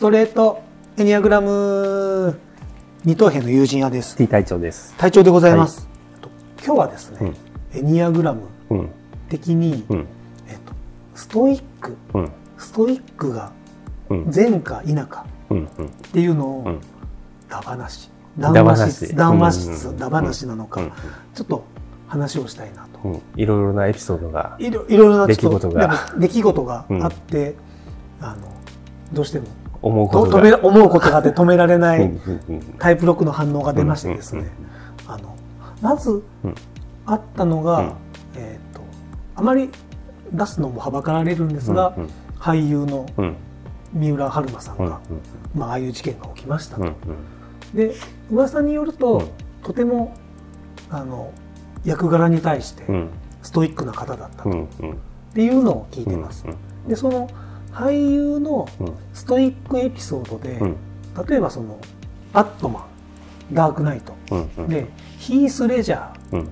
ストレートエニアグラム二等兵の友人屋です T 隊長です。隊長でございます、えっと今日はですね、エニアグラムうん。的に、うん。えっと、ストイックうん。ストイックがうん。善か否かうん。うん。っていうのを、うんダバなしダ談話バなし室談話うん室ダバなしなのか、うんちょっと話をしたいなと、うん。いろいろなエピソードが。いろいろな出来事があって、あのどうしても思うことが。と止めら思うことがあって止められないタイプロックの反応が出ましてですね、あのまずうん。あったのが、うん。えっ、とあまり出すのもはばかられるんですが、うん俳優のうん。三浦春馬さんうんが、まあ、ああいう事件が起きましたと、で噂によると、うん。とてもあの役柄に対してうん。ストイックな方だったと、っていうのを聞いてます、うん。でその俳優のうん。ストイックエピソードで、うん。例えばその「バットマン」「ダークナイト。うんう」ん。でヒース・レジャーうん。っ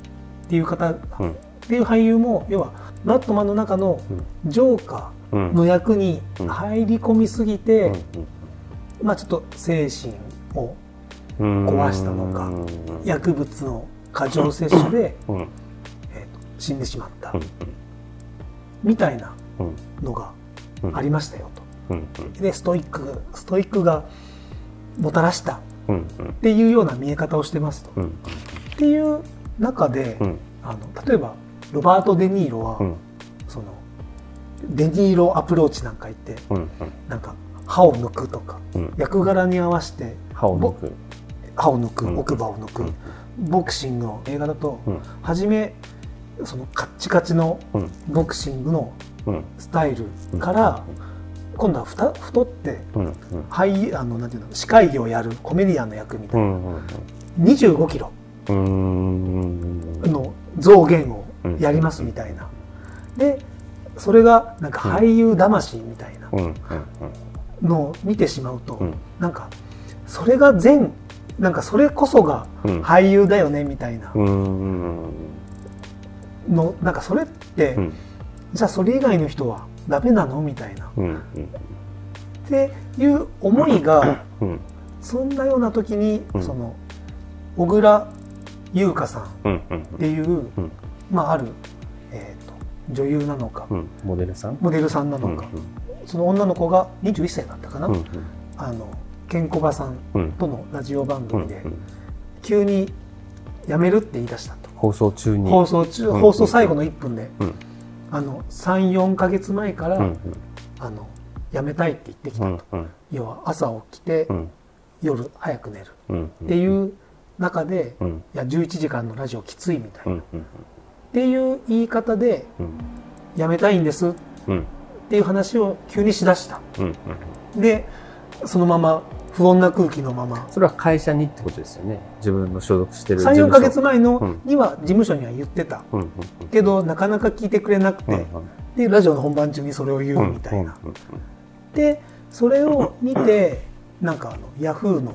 ていう方、うん。っていう俳優も要はバットマンの中のジョーカうん。ーの役にうん。入り込みすぎて、うんまあちょっと精神をうん。壊したのかうん薬物の過剰摂取で、えーと死んでしまったうんみたいなうん。のがうんありましたよと。うんでストイックストイックがもたらした。っうん。ていうような見え方をしてますと。うんっていう中で、うん。あの例えばロバート・デ・ニーロは、うん。そのデ・ニーロアプローチなんか言ってうんなんか歯を抜くとかうん。役柄に合わせて歯を抜く。歯を抜く、うん。奥歯を抜く、うん。ボクシングの映画だと、うん。初めそのカッチカチのうん。ボクシングのうんスタイルから、今度はふた太って俳優あのなんていうの司会業をやるコメディアンの役みたいな、うんうん25キロうんの増減をやりますみたいな、でそれがなんか俳優魂みたいなのを見てしまうと、うん。なんかそれが全なんかそれこそがうん。俳優だよねみたいな。うん。のなんかそれって、うんじゃあそれ以外の人はダメなの？みたいな。っうん。ていう思いがうん。そんなような時に、うん。その小倉優香さんっうんうん。ていう、うんまあある、えー、と女優なのか、うん。モデルさん？モデルさんなのか、その女の子が21歳だったかな、うんあのケンコバさんうん。とのラジオ番うん組で急に辞めるって言い出したと、放送中に。放送中、うん放送最後の1分で、うんあの34か月前から、うんあの辞めたいって言ってきたと、うんうん。要は朝起きて、うん。夜早く寝る。うんっていう中で、うん。いや11時間のラジオきついみたいな、っうんうん。ていう言い方でうん。辞めたいんです。っうん。ていう話を急にしだした。うんうん。でそのまま不穏な空気のまま。それは会社にってことですよね。自分の所属してる34か月前うのん。には事務所には言ってた。けどなかなか聞いてくれなくて、うんでラジオの本番中にそれを言ううんみたいな、うんでそれを見てなんかあのヤフーの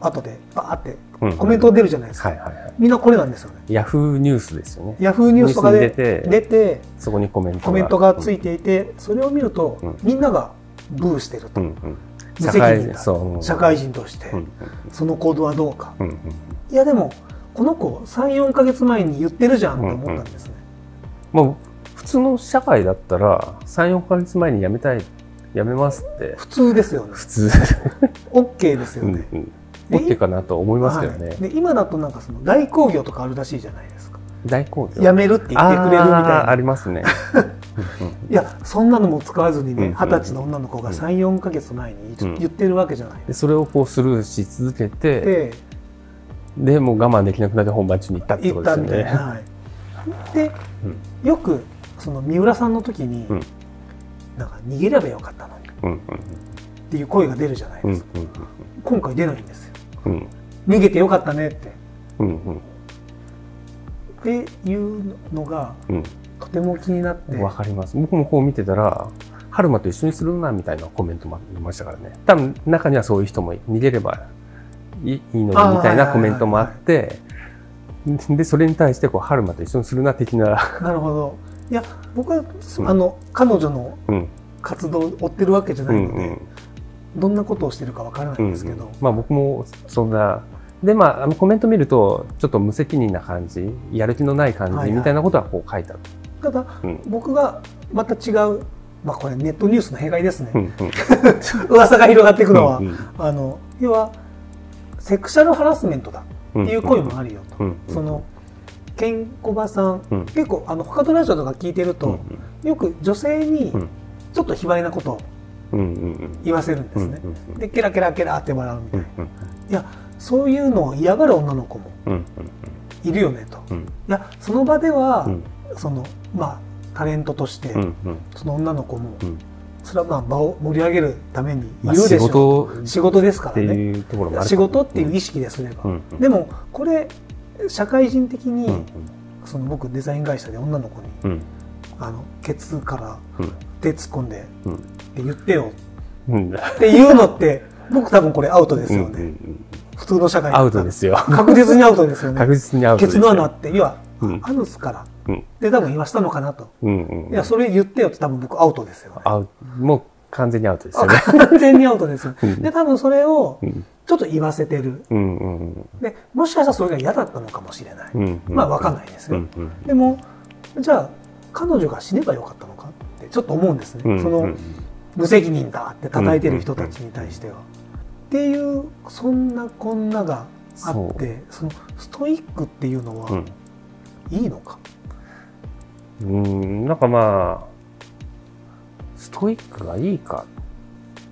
後でバーってうんコメント出るじゃないですか、みんなこれなんですよね。ヤフーニュースですよね。ヤフーニュースとかで出て出てそこにコメントが。コメントがついていて、それを見ると、うん。みんながブーしてると、無責任だ。社会人として、うんその行動はどうか、うんうんいやでもこの子34か月前に言ってるじゃんって思ったんですね、もう普通の社会だったら34か月前に辞めたい辞めますって。普通ですよね。普通。OK ですようんね、うん。で OK かなと思いますけどね、はい。で今だとなんかその大工業とかあるらしいじゃないですか。大工業？辞めるって言ってくれるみたいあーあなりますね いやそんなのも使わずにうんうん。ね二十、歳の女の子が34か月前に言,、ってるわけじゃない。でそれをこうスルーし続けてででもう我慢できなくなって本番中に行ったって言ことですよね。はい、で、よくその三浦さんの時に、うん。なんか逃げればよかったのに。っうんていう声が出るじゃないうんですか、今回出ないんですよ。うんうん。逃げてよかったねって。うんうん。っていうのがうんとても気になって。わかります。僕もこう見てたら、春馬と一緒にするなみたいなコメントもありましたからね。多分中にはそういう人も逃げればいいいいのにみたいなコメントもあって、で、それに対してこう春馬と一緒にするな的な、なるほど。いや僕は、うん。あの彼女のうん、活動を追ってるわけじゃないので、うんうんどんなことをしてるかわからないんですけど、まあ僕もそんな。でまああのコメント見るとちょっと無責任な感じやる気のない感はいはい。じみたいなことはこう書いてある、ただうん。僕がまた違う、まあ、これネットニュースの弊害ですね、うんうん。噂が広がっていくのは、うんうん。あの要はセクシャルハラスメントだっていう声もあるよと、うんうん。そのケンコバさん、うん。結構あの他のラジオとか聞いてると、よく女性にうん。ちょっと卑猥なことをうんうんうん。言わせるんですね、うんうんでケラケラケラって笑うみたいな、うんいやそういうのを嫌がる女の子もうんうん。いるよねと、うん。いやその場では、うんそのまあタレントとして、うんうん。その女の子も、うん。それはまあ場を盛り上げるためにいるでしょう、事仕事ですからね。仕事っていう意識ですれば、うん。うん。でもこれ社会人的に、うんその僕デザイン会社で女の子にうん。あのケツからうん。手突っ込んでうん。って言ってよ。うん。っていうのって僕多分これアウトですよね、うんうんうん。普通の社会アウトですよ。確実にアウトですよね。確実にアウトケですよ。ツの穴って要は、うん。アヌスからうんで多分言わしたのかなと、うんうんいやそれ言ってよって多分僕アウトですよ。ねアウもう完全にアウトですよね。完全にアウトですで多分それをうん。ちょっと言わせてる。うんうんでもしかしたらそれが嫌だったのかもしれない、うんうんまあ分かんないですよ、うんうんでもじゃあ彼女が死ねばよかったのかってちょっと思うんですね、うんその、うん。無責任だって叩いてる人たちに対しては。っていうそんなこんながあってそのストイックっていうのはうん。いいのか、うんなんかまあストイックがいいか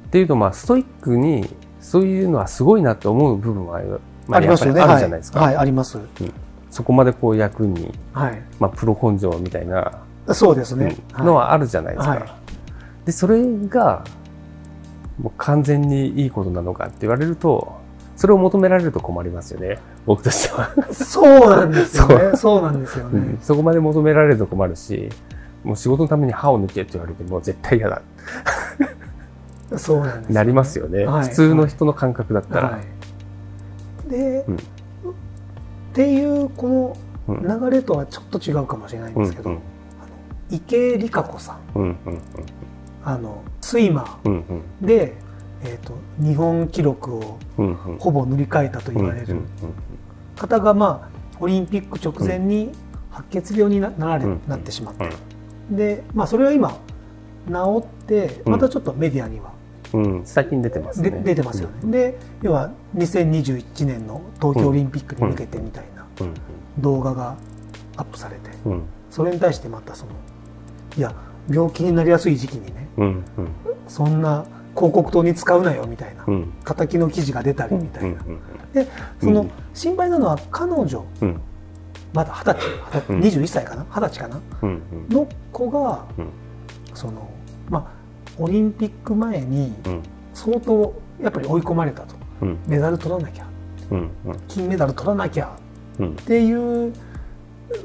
っていうとまあストイックにそういうのはすごいなって思う部分はある,、まありますよね。あるじゃないですか、はい、はいあります。そこまでこう役に、はい。まあ、プロ根性みたいなそうですね、うん。のはあるじゃないですか、はい。でそれがもう完全にいいことなのかって言われるとそれを求められると困りますよね。僕としては、そうなんですよね。そう。なんですよね、うん。そこまで求められると困るしもう仕事のために歯を抜けって言われても絶対嫌だ。そうなんですよね。なりますよね、はい。普通の人の感覚だったら、はい、で、うん。っていうこうん。の流れとはちょっと違うかもしれないんうんですけど、池江璃花子さん。うんうんあのスイマうんうんーで、えー、と日本記録をほぼ塗り替えたと言われる。方が、まあ、オリンピック直前に白血病にななられ、うん。なってしまった、で、まあ、それは今治ってうん。またちょっとメディアにはうん。うん最近出てますで、ね出てますよね、で要は2021年の東京オリンピックに向けてみたいなうん。動画がアップされて。それに対してまたそのいや病気になりやすい時期にねうん。うん。そんな広告塔に使うなよみたいなうん。敵の記事が出たりみたいな、うんでそうのん。心配なのは彼女。うん。まだ二十歳。うん。二十21歳かな？二十歳かな？うんの子が、うん。そのまあオリンピック前にうん。相当やっぱり追い込まれたと。うん。メダル取らなきゃ。うん金メダル取らなきゃ。うん。っていう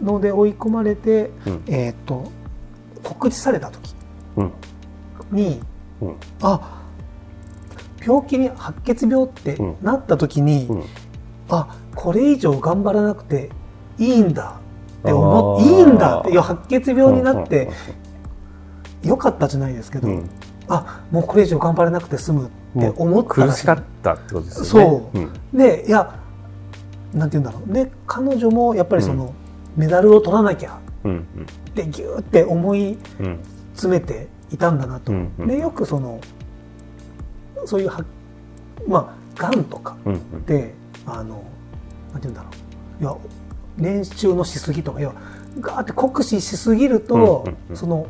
ので追い込まれて、うん。えー、と告知された時うん。に、うん。あ病気に白血病ってうん。なった時に、うん。あこれ以上頑張らなくていいんだって思いいんだって白血病になってよかったじゃないですけど、うん。あもうこれ以上頑張らなくて済むって思ったら苦しかったってことですよね。そう。うん。でいやなんて言うんだろう。で彼女もやっぱりその、メダルを取らなきゃうんってギューって思いうん。うん詰めていたんだなと、うんうん。でよくそのそういうはまあがんとかうんうん。であのなんて言うんだろう。いや練習のしすぎとか要はガーって酷使しすぎると、うんうんうん。その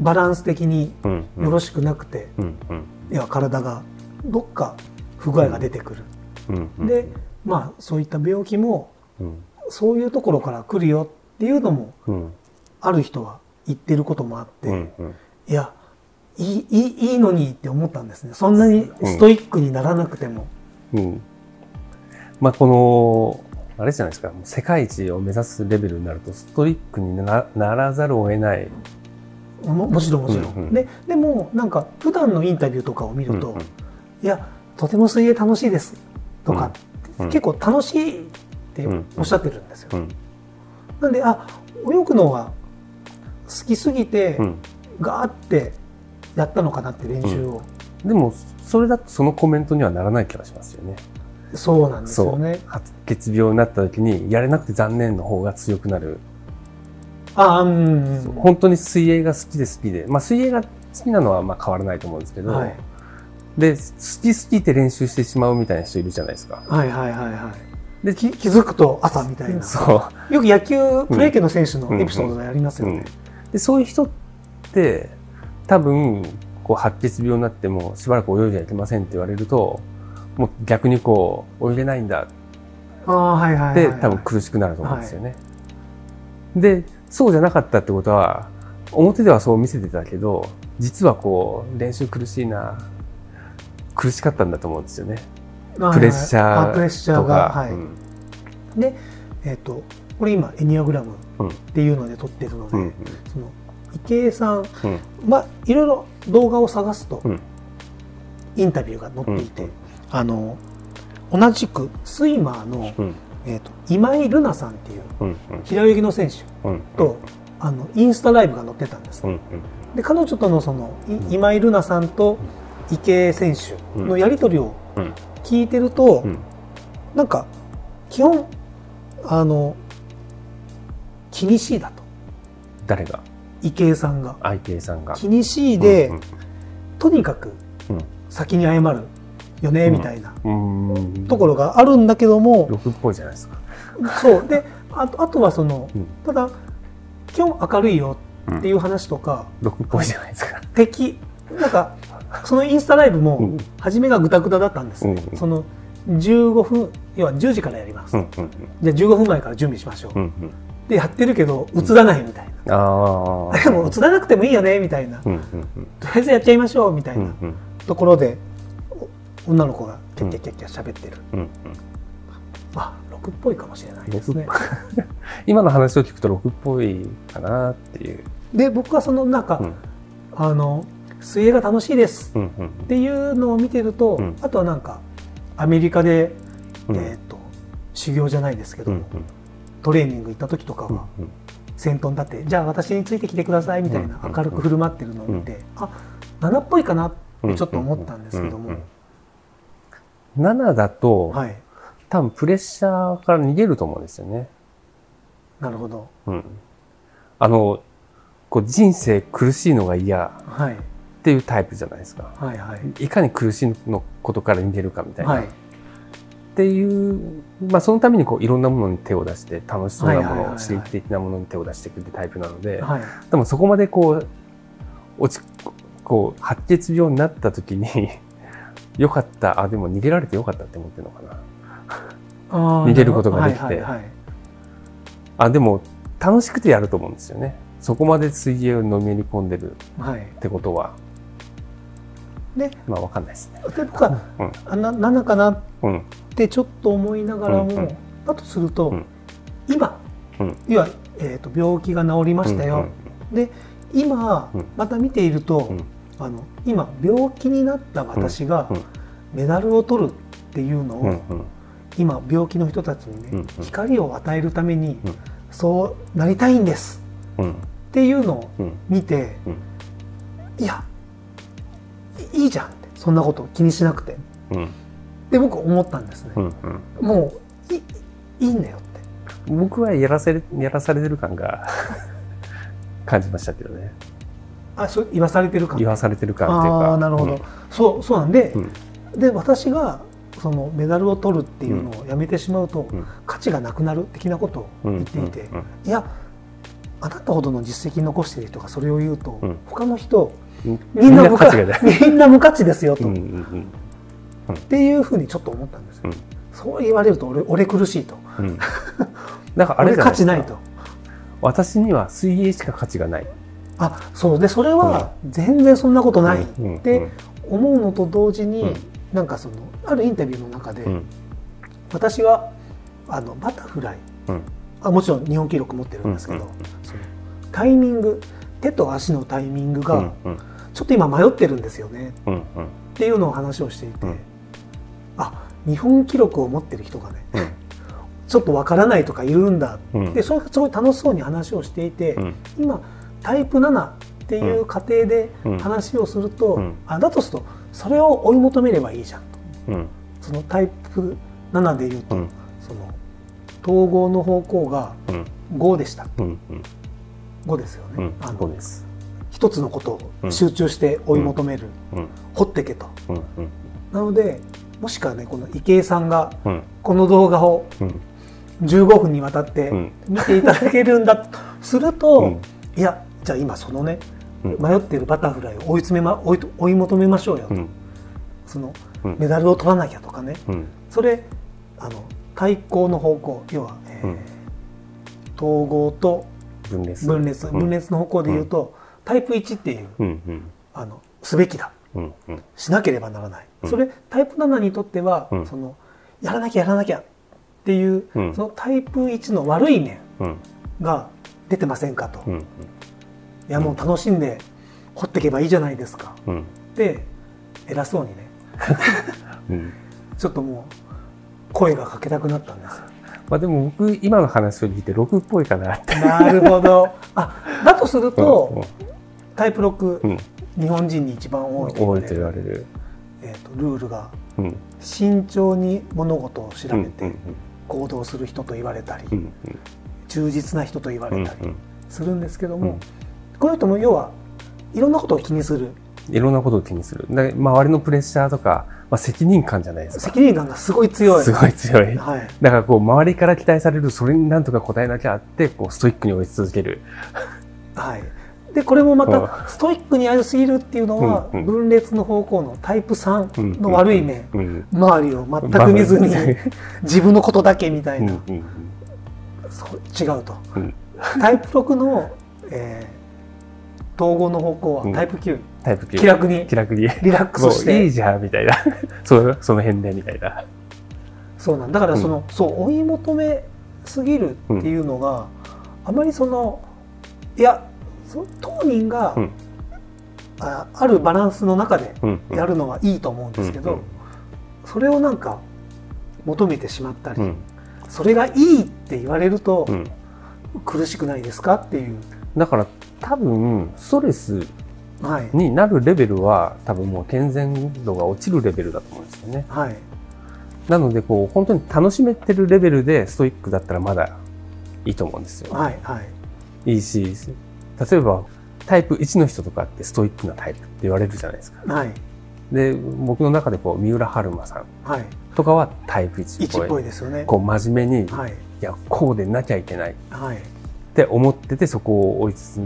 バランス的にうんうん。よろしくなくて、うんうん。いや体がどっか不具合が出てくる、うんうん。でまあそういった病気もうん。そういうところから来るよっていうのもうん。ある人は言ってることもあって、うんうん。いやいいいいのにって思ったんですね。そんなにストイックにならなくても、うん。まあこのあれじゃないですか。世界一を目指すレベルになるとストイックになならざるを得ない。ももちろんもちろん、うんうん。ででもなんか普段のインタビューとかを見ると、うんうん。いやとても水泳楽しいです。とか、うん結構楽しいっておっしゃってるんですよ、うん。なんであ泳ぐのが好きすぎて、うん。ガーってやったのかなって練習を、でもそれだとそのコメントにはならない気がしますよね。そうなんですよね。白血病になった時にやれなくて残念の方が強くなる。あうん、本当に水泳が好きで好きで、まあ、水泳が好きなのはまあ変わらないと思うんですけど、はい、で好き好きって練習してしまうみたいな人いるじゃないですか。はいはいはいはい。で気気づくと朝みたいな。そうよく野球、プロ野球の選手のエピソードでありますよね。でそういう人って多分こう白血病になってもしばらく泳いじゃいけませんって言われるともう逆にこう泳げないんだああはいはいはい、ってはい。多分苦しくなると思うんですよね。でそうじゃなかったってことは表ではそう見せてたけど実はこう練習苦しいな苦しかったんだと思うんですよね。プレッシャあプレッシャーとーが。か。はい。うんで、えっ、と、これ今、エニアグラムうんっていうので撮ってるので、うんその池江さん、うん。まあ、いろいろ動画を探すと、うん。インタビューが載っていて、うんあの、同じくスイマーの、うん。えっ、と、今井瑠奈さんっていううん平泳ぎの選手うんと、あの、インスタライブが載ってたんです。で、彼女とのその、い今井瑠奈さんと池江選手のやりとりをうん。聞いてると、うん。なんか基本あの気にしいだと。誰が？池江さんが。IK さんが。気にしいで、うんとにかくうん。先に謝るよね、みたいな。うん。うんところがあるんだけども、欲っぽいじゃないですか。そう。であとあとはそのうん。ただ基本明るいよっていう話とか、欲っぽいじゃないですか。敵。なんかそのインスタライブもうん。初めがグダグダだったんです、うん。その15分要は10時からやります、うんうんじゃあ15分前から準備しましょう、うんうんでやってるけど映らないみたいな、ああ。でも映らなくてもいいよねみたいな、とうんうんうん。りあえずやっちゃいましょうみたいなうんうんところで、お女の子がキャッキャッキャッキャ喋ってる、うんうん。まあ6っぽいかもしれないですね。今の話を聞くと6っぽいかなっていう。で僕はそのなんか、うん。あの水泳が楽しいですうんうんっていうのを見てると、うん。あとはなんかアメリカで、うん。えー、と修行じゃないですけど、うんトレーニング行った時とかは、うん先頭に立ってじゃあ私についてきてくださいみたいなうん明るく振る舞ってるのを見て、あ7っぽいかなってちょっと思ったんですけども、うんうん7だと、はい。多分プレッシャーから逃げると思うんですよね。なるほど。うん。あの、こう人生苦しいのが嫌っはい。ていうタイプじゃないですか。はいはい。いかに苦しいのことから逃げるかみたいな。はいっていう、まあそのためにこういろんなものに手を出して楽しそうなもの、はいはいはいはい。刺激的なものに手を出していくってタイプなので、はい。でもそこまでこう、落ち、こう、白血病になった時に、よかった、あ、でも逃げられてよかったって思ってるのかな。逃げることができて。はいはいはい。あ、でも楽しくてやると思うんですよね。そこまで水泳をのめり込んでるはい。ってことは、でまあわかんないですね。で僕は、うん。あな7かなっうん。てちょっと思いながらも、うんうん。だとすると、うん。今、うん。要は、えー、と病気が治りましたよ、で今、うん。また見ていると、うん。あの今病気になった私がうんうん。メダルを取るっていうのを、うんうん。今病気の人たちにね、うんうん。光を与えるために、うん。そうなりたいんです。うん。っていうのをうん。見て、うん。いやいいいじゃんってそんなこと気にしなくて。っうん。て僕思ったんですね、うんもういいいんだよって。うん僕はやらせれやらされてる感が 感じましたけどね。あそう言わされてる感。言わされてる感っていうか。ああなるほど、うんそうそうなんで、うん。で私がそのメダルを取るっていうのをやめてしまうと、うん。価値がなくなる的なことを言っていて、うんうんいやあなたほどの実績残している人がそれを言うと、うん。他の人うんみんな無価価値。みんな無価値ですよと、うんっうんていうふうにちょっと思ったんです、うん。そう言われると俺俺苦しいと。うん。うん。だからあれ価値ないと。私には水泳しか価値がない。あそう。でそれは全然そんなことないっうんて思うのと同時に、うん。なんかそのあるインタビューの中で、うん。私はあのバタフライ。うん。あもちろん日本記録持ってるんですけど、うん。そのタイミング手と足のタイミングうんがうん。ちょっと今迷ってるんですよね。っていうのを話をしていて、うん。あ日本記録を持ってる人がねうん。ちょっとわからないとかいるんだ。うん。でそれがすごい楽しそうに話をしていて、うん。今タイプ7っていう過程でうん。話をすると、うん。あだとするとそれを追い求めればいいじゃん。とうん。そのタイプ7で言うと、うん。その統合の方向がうん。5でしたうんうん5ですよね、うんです。一つのことを集中して追い求める、うん。掘ってけと。うんうん。なのでもしかねこの池江さんがうん。この動画をうん。15分にわたってうん。見ていただけるんだ。とすると、うん。いやじゃあ今そのねうん。迷っているバタフライを追い詰め、ま、追い追い求めましょうよ、うん。そのうん。メダルを取らなきゃとかね。うん。それあの対抗の方向要は、えーうん。統合と分裂。分裂。うん。分裂の方向で言うと、タイプ1っていううんうん。あのすべきだ。うんうん。しなければならない、うん。それタイプ7にとっては、うん。そのやらなきゃやらなきゃっていう、うん。そのタイプ1の悪い面うん。が出てませんかと、いうん。やもう楽しんで掘っていけばいいじゃないですか。うん。で偉そうにね。うん。ちょっともう声がかけたくなったんですよまあでも僕今の話を聞いて6っぽいかなって。なるほど。あだとすると、うんタイプ6、うん。日本人に一番多いと言われる。れる。えー、とルールがうん。慎重に物事を調べうんて行動する人と言われたり、うん忠実な人と言わうんれたりうんするんですけども、うんこの人も要はいろんなことを気にするいろんなことを気にする。で周りのプレッシャーとか、まあ、責任感じゃないですか。責任感がすごい強い。すごい強い。はい、だからこう周りから期待されるそれになんとか応えなきゃってこうストイックに追い続ける。はい、でこれもまうんたストイックにありすぎるっていうのは、分裂の方向のタイプ3の悪い面、うん周りを全く見ずに自分のことだけみたいな、そう違うと、うん。タイプ6の、えー統合の方向うん。はタイプ9、タイプ9気楽に？気楽に。リラックスして？いいじゃんみたいな。そうその辺でみたいな。そうなん。だからその、そう追い求めすぎるっていうのが、あまりそのいやそ当人が、うん。ああるバランスの中でうんうん。やるのはいいと思うんですけど、うんそれをなんか求めてしまったり、うん。それがいいって言われるとうん。苦しくないですか？っていう、だから多分ストレスはいになるレベルは多分もう健全度が落ちるレベルだと思うんですよね。はい。なのでこう本当に楽しめてるレベルでストイックだったらまだいいと思うんですよ。はいはい。いいし例えばタイプ1の人とかってストイックなタイプって言われるじゃないですか。はい。で僕の中でこう三浦春馬さんはい。とかはタイプ1っ1っぽぽいいですよね。こう真面目に、い、はい。やこうでなきゃいけないっはい。て思っててそこを追いつ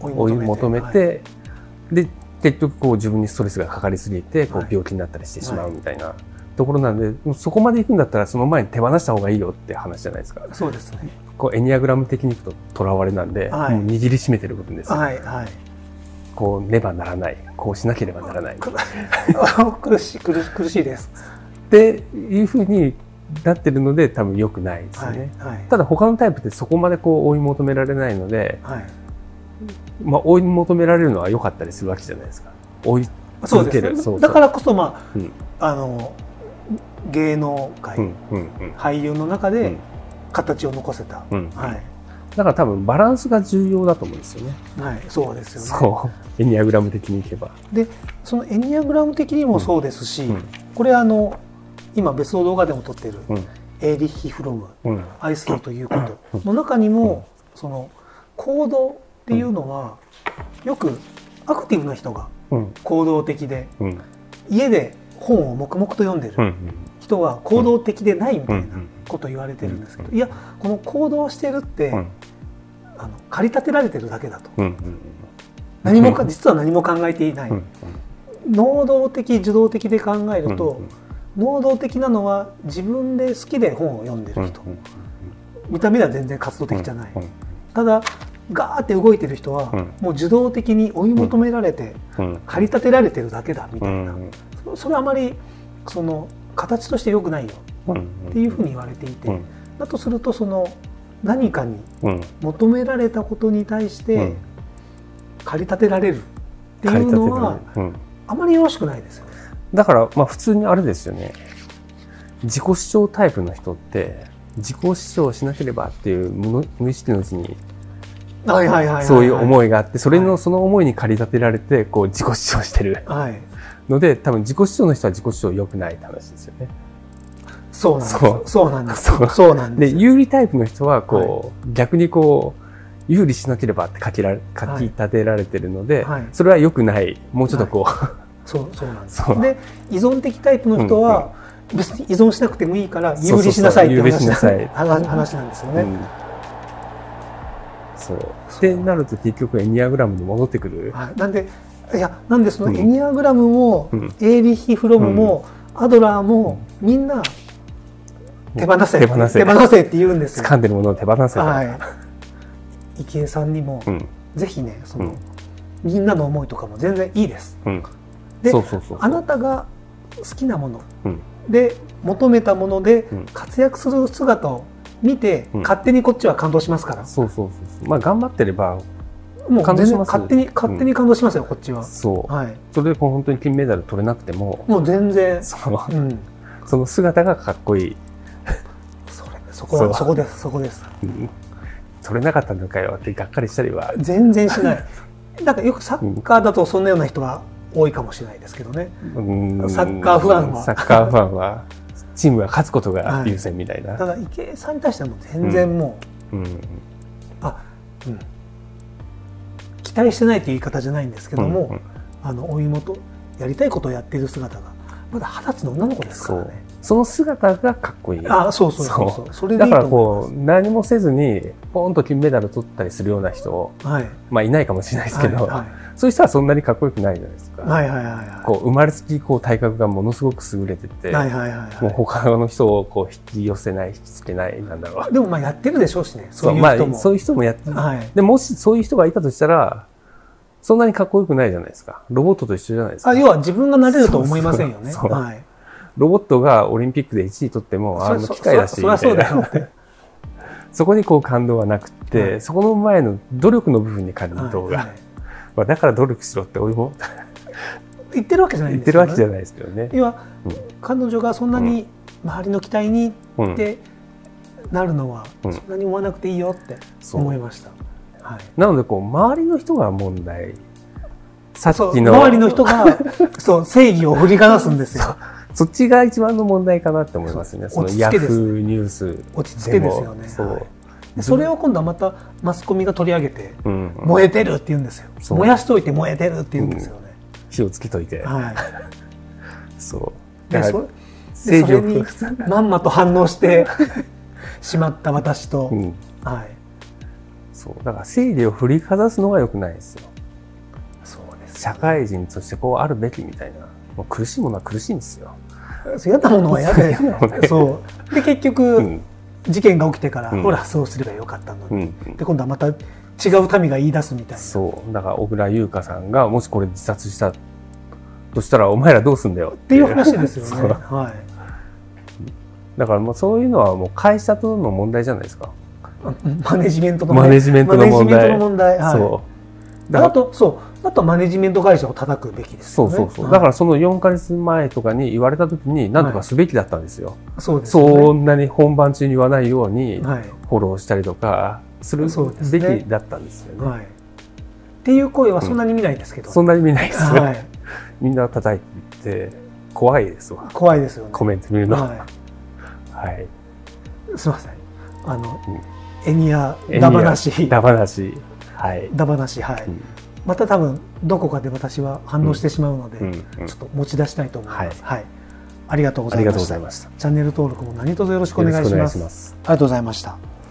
追い求めて、はいで結局こう自分にストレスがかかりすぎてこはい。う病気になったりしてしまうみたいなところなんで、そこまで行くんだったらその前に手放した方がいいよって話じゃないですか。そうですね。こうエニアグラムテクニックととらわれなんで、はい。もう握りしめてる部分ですよ、はいはい。こうねばならない。こうしなければならない。っ 苦しい苦しい苦しいです。ていうふうになってるので多分良くないですよはいね、はい。ただ他のタイプってそこまでこう追い求められないので、はいまあ、追い求められるのは良かったりするわけじゃないですか。追い続ける。そうだからこそまうん。ああの芸能界、うんうんうん。俳優の中でうん。形を残せた、うん。はい。だから多分バランスが重要だと思うんですよね。はい。そうですよね。そう。エニアグラム的にいけば。でそのエニアグラム的にもそうですし、うん。これあの今別の動画でも撮ってる、うん。エーリッヒ・フロムうん。「愛するということ」の中にも、その行動っていうのは、よくアクティブな人がうん。行動的でうん。家で本を黙々と読んでるうん。人は行動的でないみたいなうんこと言われてるんですけど、うんいやこの行動してるって、うん。あの駆り立てられてるだけだとうん。何もか実は何も考えていない、うん。能動的受動的で考えると、うん能動的なのは自分で好きで本を読んでうん。る人、見た目では全然活動的じゃない、うん。ただガーって動いてる人は、うんもう受動的に追い求められて、うん。駆り立てられてるだけだみうたいな、ん。そそれはあまりその形として良くないようん。っていうふうに言われていて、うん。だとするとその何かにうん。求められたことに対してうん駆り立てられるっていうのはうん。あまりよろしくないですよね。だから、まあ普通にあれですよね。自己主張タイプの人って、自己主張しなければっていう無意識のうちにそういう思いがあって、それはい。のその思いに駆り立てられて、こう自己主張してる。はい。ので多分自己主張の人は自己主張良くないって話ですよね。そうなんですそう。そうなんですそう。なんでです有利タイプの人はこう、逆にこう有利しなければって書きられ書き立てられてるので、はい。それは良くない。もうちょっとこう、そうそうなんですで依存的タイプの人は、別に依存しなくてもいいから有利しなさいって 話なんですよね、うんそう。ってなると結局エニアグラムに戻ってくる、はい、なんでいやなんでそのうん。エニアグラムも、うん。エーリヒ・フロムも、アドラーも、みんな手放せ手放せ。手放せって言うんですよ。掴んでるものを手放せと、はい。池江さんにも、うん。ぜひねその、うん。みんなの思いとかも全然いいです。うん、であなたが好きなものうん。で求めたものでうん。活躍する姿を見て、うん。勝手にこっちは感動しますから、そうそうそうそう。まあ頑張ってればもう全然感動します勝手に勝手に感動しますよ、こっちは。そう。はい。それでこう本当に金メダル取れなくてももう全然、そのうん。その姿がかっこいい、それそこはそう。そこですそこです。うん。取れなかったのかよってがっかりしたりは。全然しない。だからよくサッカーだとそんなような人は多いかもしれないですけどね。うん。サッカーファンは。サッカーファンはチームが勝つことが優先みたいな、ただ池江さんに対してはもう全然もう、うん。あ、うん、期待してないという言い方じゃないんですけども、うんうん。あのお妹やりたいことをやっている姿がまだ二十歳の女の子ですからね。その姿がかっこいい。あ、そうそうそうそれだからこう何もせずにポンと金メダル取ったりするような人。はい。まあいないかもしれないですけど、はいそういう人はそんなにかっこよくないじゃないですか、はいはいはいはい。こう生まれつきこう体格がものすごく優れてて、はいはいはいはいもう他の人をこう引き寄せない引きつけないなんだろうでもまあやってるでしょうしね。そそううまいう人も。あそういう人もやってはい。でもしそういう人がいたとしたらそんなにかっこよくないじゃないですかロボットと一緒じゃないですかあ、要は自分がなれると思いませんよね。そうそうはい。ロボットがオリンピックで1位取ってもあのそ機械だしみたいな そこにこう感動はなくって、はいそこの前の努力の部分に感動が、はいはいまあだから努力しろっておいも言ってるわけじゃないですよ、ね。てるわけじゃないですけどね。要は、うん彼女がそんなに周りの期待にうんってなるのは、うんそんなに思わなくていいよって思いました。はい。なのでこう周りの人が問題さっきの周りの人が そう正義を振りかざすんですよ。そっちが一番の問題かなって思いますね。そのヤフーニュース落ち着けですよね。そう、はいでそれを今度はまたマスコミが取り上げて、うん、燃えてるって言うんですよ。燃やしといて燃えてるって言うんですよね。火をつけといて、はい。そう。でそでそれに制まんまと反応して しまった私と、うん、はい。そうだから正義を振りかざすのが良くないですよ。そうです。社会人としてこうあるべきみたいな。もう苦しいものは苦しいんですよ。嫌なものは嫌で そうで結局、うん、事件が起きてから、うんほらそうすればよかったのうに、ん、で今度はまた違う民が言い出すみたいなそう。だから小倉優香さんがもしこれ自殺したとしたらお前らどうすんだよっっていう話ですよね。はいだからもうそういうのはもう会社との問題じゃないですか。マネジメントの、マネジメントの問題マネジメントの問題。はい、そう。あと、そう。あとはマネジメント会社を叩くべきですよね。そうそうそう。はいだからその4ヶ月前とかに言われた時に何とかすべきだったんですよ。そうですよね。そんなに本番中に言わないようにはい。フォローしたりとかするべきだったんですよね。はい。っていう声はそんなに見ないですけど。そんなに見ないですよ。はい。みんな叩いて怖いですわ。怖いですよね。コメント見るの。ははい。い。すみません。あの、うんエニア、ダ話。ダ話。はい。ダ話、はい。うんまた多分、どこかで私は反応してしまうので、ちょっと持ち出したいと思います。はい。ありがとうございました。チャンネル登録も何卒よろしくお願いします。す。ありがとうございました。